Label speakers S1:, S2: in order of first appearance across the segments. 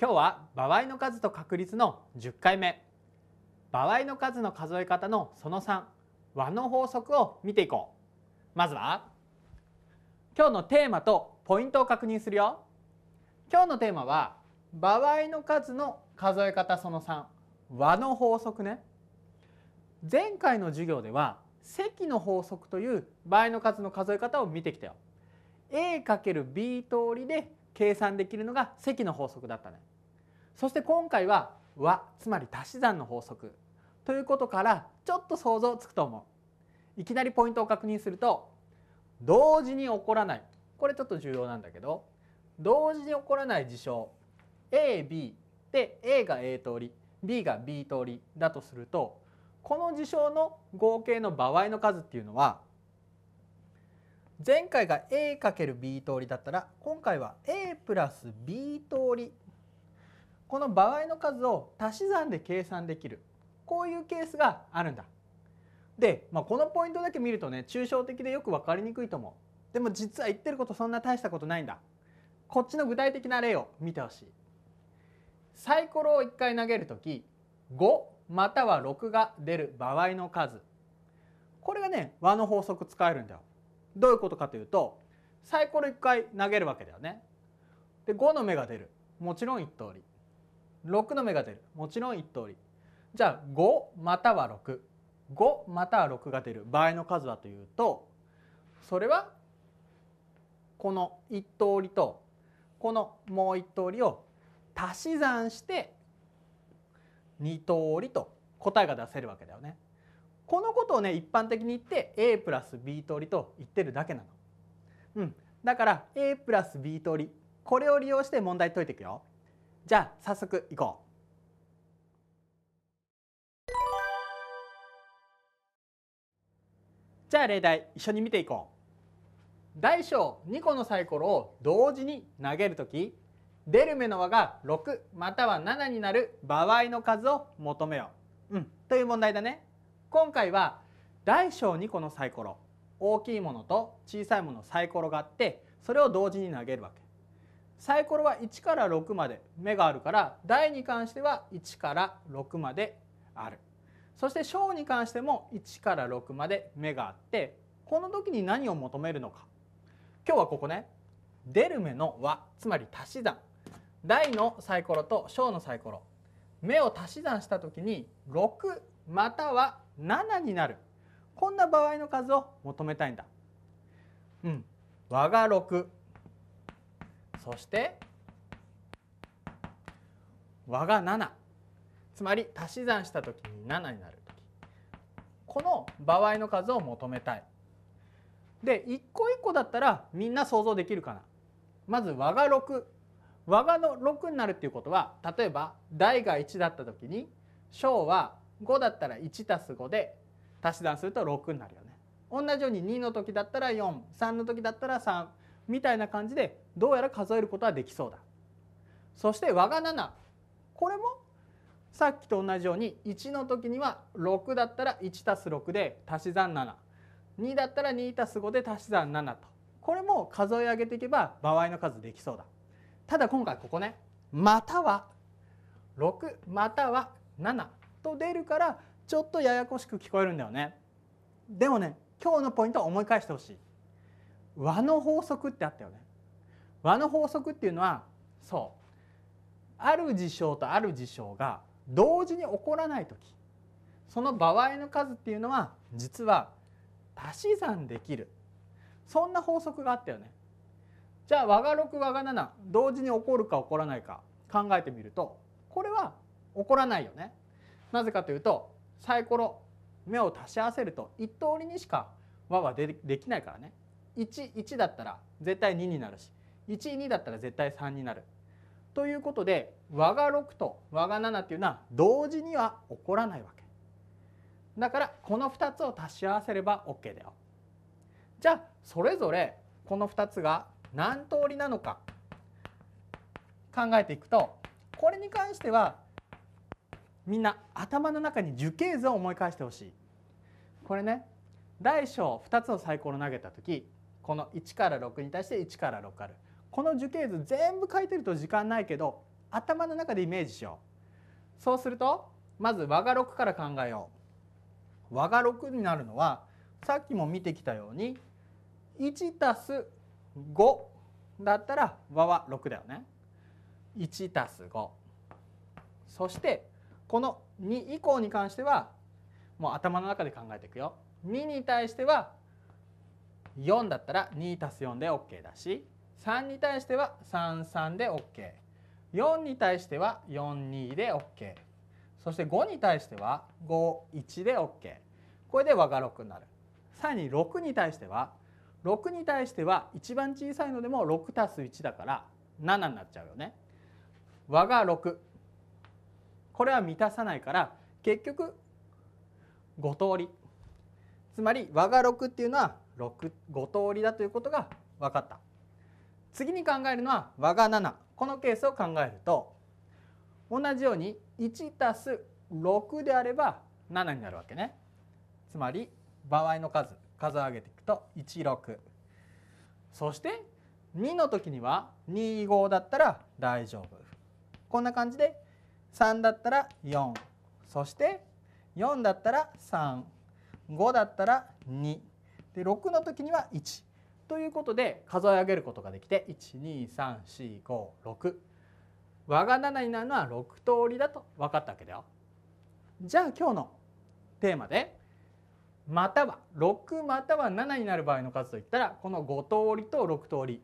S1: 今日は場合の数と確率の10回目。場合の数の数え方のその3和の法則を見ていこう。まずは今日のテーマとポイントを確認するよ。今日のテーマは場合の数の数え方その3和の法則ね。前回の授業では積の法則という場合の数の数え方を見てきたよ。A×b 通りで計算できるのが積の法則だったね。そして今回は和つまり足し算の法則。ということからちょっと想像つくと思う。いきなりポイントを確認すると同時に起こらない。これちょっと重要なんだけど同時に起こらない事象 AB で A が A 通り B が B 通りだとするとこの事象の合計の場合の数っていうのは前回が A×B 通りだったら今回は A プラス B 通りこの場合の数を足し算で計算できるこういうケースがあるんだ。で、まあ、このポイントだけ見るとね抽象的でよく分かりにくいと思う。でも実は言ってることそんな大したことないんだ。こっちの具体的な例を見てほしい。サイコロを1回投げる時5または6が出る場合の数これがね和の法則使えるんだよ。どういうことかというとサイコロ1回投げるわけだよね。で5の目が出るもちろん1通り6の目が出るもちろん1通りじゃあ5または65または6が出る場合の数はというとそれはこの1通りとこのもう1通りを足し算して2通りと答えが出せるわけだよね。このことをね一般的に言って A プラス B 通りと言ってるだけなの。うん、だから A プラス B 通りこれを利用して問題解いていくよ。じゃあ早速いこう。じゃあ例題一緒に見ていこう。大小2個のサイコロを同時に投げるとき出る目の和が6または7になる場合の数を求めよう。うん、という問題だね。今回は大小2個のサイコロ大きいものと小さいものサイコロがあってそれを同時に投げるわけ。サイコロは1から6まで。目があるから大に関しては1から6まである。そして小に関しても1から6まで目があってこの時に何を求めるのか。今日はここね。出る目の和つまり足し算。大のサイコロと小のサイコロ。目を足し算した時に6または7になる。こんな場合の数を求めたいんだ。うん、和が6そして和が7つまり足し算した時に7になる時この場合の数を求めたい。で一個一個だったらみんな想像できるかな。まず和が6和がの6になるっていうことは例えば大が1だった時に小は5だったら1たす5で足し算すると6になるよね。同じように2の時だったら43の時だったら3みたいな感じでどうやら数えることはできそうだ。そして和が7これもさっきと同じように1の時には6だったら1たす6で足し算72だったら2たす5で足し算7とこれも数え上げていけば場合の数できそうだ。ただ今回ここねまたは6または7と出るからちょっとややこしく聞こえるんだよね。でもね今日のポイントは思い返してほしい。和の法則ってあったよね。和の法則っていうのはそうある事象とある事象が同時に起こらない時その場合の数っていうのは実は足し算できるそんな法則があったよね。じゃあ和が6和が7同時に起こるか起こらないか考えてみるとこれは起こらないよね。なぜかというとサイコロ目を足し合わせると1通りにしか和はでできないからね。11だったら絶対2になるし12だったら絶対3になる。ということで和が6と和が7っていうのは同時には起こらないわけ。だからこの2つを足し合わせれば OK だよ。じゃあそれぞれこの2つが何通りなのか考えていくとこれに関してはみんな頭の中に樹形図を思い返してほしい。これね大小2つのサイコロ投げた時この1から6に対して1から6ある。この樹形図全部書いてると時間ないけど頭の中でイメージしよう。そうするとまず和が6から考えよう。和が6になるのはさっきも見てきたように1たす5だったら和は6だよね。1たす5そしてこの2以降に関してはもう頭の中で考えていくよ。2に対しては4だったら2たす4で OK だし3に対しては33で OK4 に対しては42で OK そして5に対しては51で OK これで和が6になる。さらに6に対しては6に対しては一番小さいのでも6たす1だから7になっちゃうよね。和が6これは満たさないから結局5通り。つまり和が6っていうのは6 5通りだということが分かった。次に考えるのは和が7このケースを考えると同じように1たす6であれば7になるわけね。つまり場合の数数を上げていくと16そして2の時には25だったら大丈夫。こんな感じで3だったら4そして4だったら35だったら2で6の時には1ということで数え上げることができて12345和が7になるのは6通りだと分かったわけだよ。じゃあ今日のテーマでまたは6または7になる場合の数といったらこの5通りと6通り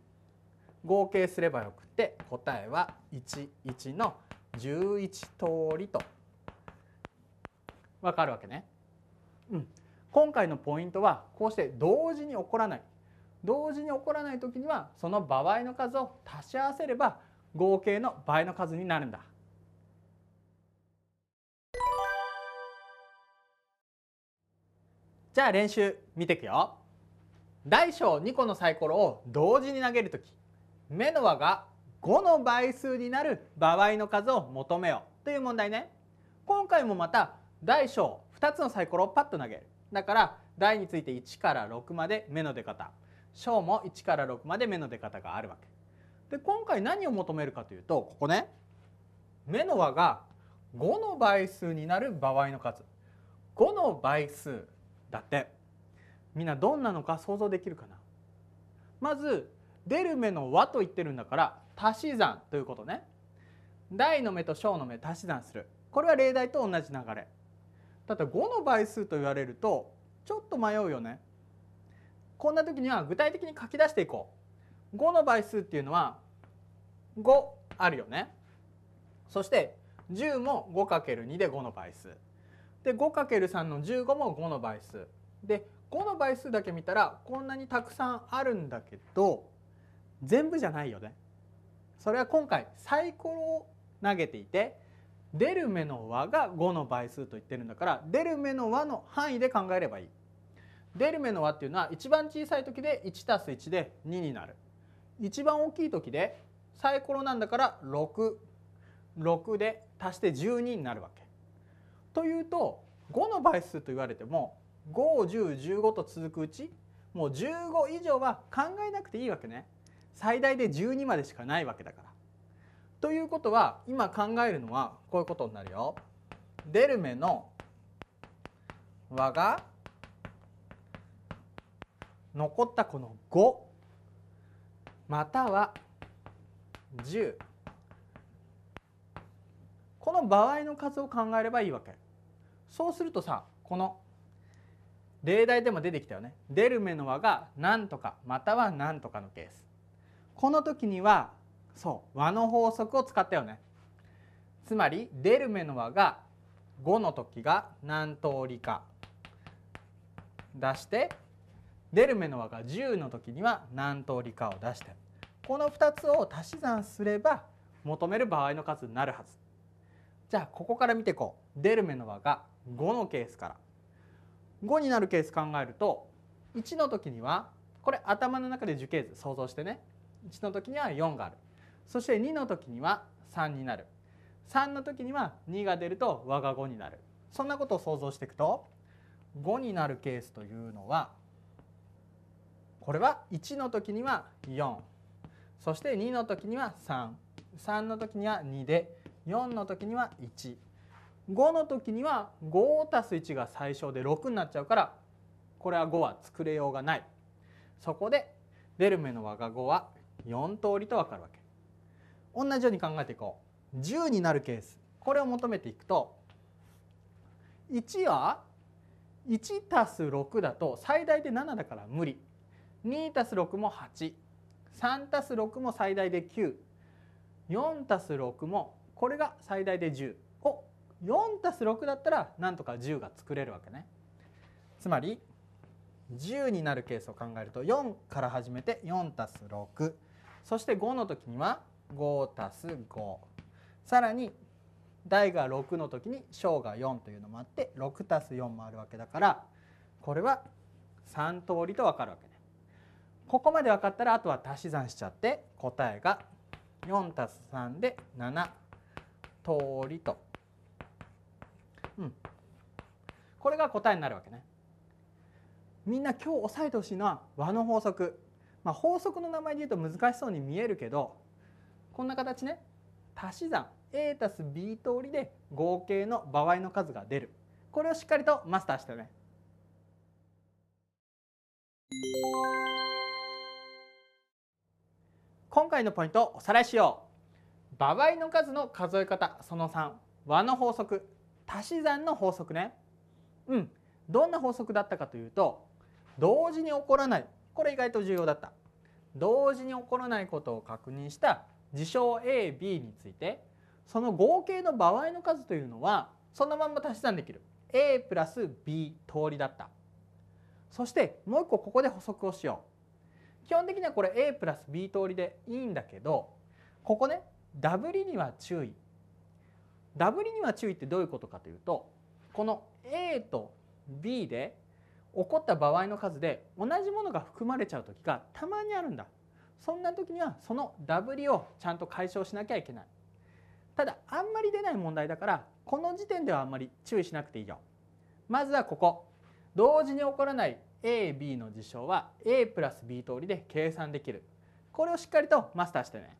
S1: 合計すればよくて答えは11の11通りと分かるわけね。うん、今回のポイントはこうして同時に起こらない同時に起こらない時にはその場合の数を足し合わせれば合計の倍の数になるんだ。じゃあ練習見ていくよ。大小2個のサイコロを同時に投げる時目の和が5の倍数になる場合の数を求めようという問題ね。今回もまた大小2つのサイコロをパッと投げる。だから大について1から6まで目の出方。小も1から6まで目の出方があるわけ。で今回何を求めるかというとここね。目の和が5の倍数になる場合の数。5の倍数だって。みんなどんなのか想像できるかな。まず出る目の和と言ってるんだから足し算ということね。大の目と小の目足し算する。これは例題と同じ流れ。だって5の倍数と言われるとちょっと迷うよね。こんな時には具体的に書き出していこう。5の倍数っていうのは5あるよね。そして10も 5×2 で5の倍数。で 5×3 の15も5の倍数。で5の倍数だけ見たらこんなにたくさんあるんだけど全部じゃないよね。それは今回サイコロを投げていて出る目の和が5の倍数と言ってるんだから出る目の和の範囲で考えればいい。出る目の和っていうのは一番小さい時で 1+1 で2になる。一番大きい時でサイコロなんだから66で足して12になるわけ。というと5の倍数と言われても51015と続くうちもう15以上は考えなくていいわけね。最大で12までしかないわけだから。ということは今考えるのはこういうことになるよ。出る目の和が残ったこの5または10この場合の数を考えればいいわけ。そうするとさこの例題でも出てきたよね。出る目の和が何とかまたは何とかのケース。この時にはそう。和の法則を使ったよね。つまり出る目の和が5の時が何通りか。出して出る目の和が10の時には何通りかを出して。この2つを足し算すれば求める場合の数になるはず。じゃあここから見ていこう。出る目の和が5のケースから。5になるケース考えると1の時にはこれ頭の中で樹形図想像してね。1の時には4がある。そして2の時には3になる。3の時には2が出ると和が5になる。そんなことを想像していくと5になるケースというのはこれは1の時には4そして2の時には33の時には2で4の時には15の時には5たす1が最小で6になっちゃうからこれは5は作れようがない。そこで出る目の和が5は4通りと分かるわけ。同じように考えていこう。10になるケース。これを求めていくと1は1たす6だと最大で7だから無理。2たす6も83たす6も最大で94たす6もこれが最大で10お4たす6だったらなんとか10が作れるわけね。つまり10になるケースを考えると4から始めて4たす6そして5の時には5たす5さらに大が6の時に小が4というのもあって6たす4もあるわけだからこれは3通りと分かるわけね。ここまで分かったらあとは足し算しちゃって答えが4たす3で7通りと、うん、これが答えになるわけね。みんな今日押さえてほしいのは和の法則。まあ、法則の名前で言うと難しそうに見えるけどこんな形ね足し算 a たす b 通りで合計の場合の数が出るこれをしっかりとマスターしてね。今回のポイントをおさらいしよう。場合の数の数え方その3和の法則足し算の法則ね。うん。どんな法則だったかというと同時に起こらないこれ意外と重要だった同時に起こらないことを確認した事象 AB についてその合計の場合の数というのはそのまま足し算できる。A プラス B 通りだった。そしてもう一個ここで補足をしよう。基本的にはこれ A プラス B 通りでいいんだけどここねダブりには注意。ダブりには注意ってどういうことかというとこの A と B で起こった場合の数で同じものが含まれちゃう時がたまにあるんだ。そんな時にはそのダブりをちゃんと解消しなきゃいけない。ただあんまり出ない問題だからこの時点ではあんまり注意しなくていいよ。まずはここ。同時に起こらない AB の事象は A プラス B 通りで計算できる。これをしっかりとマスターしてね。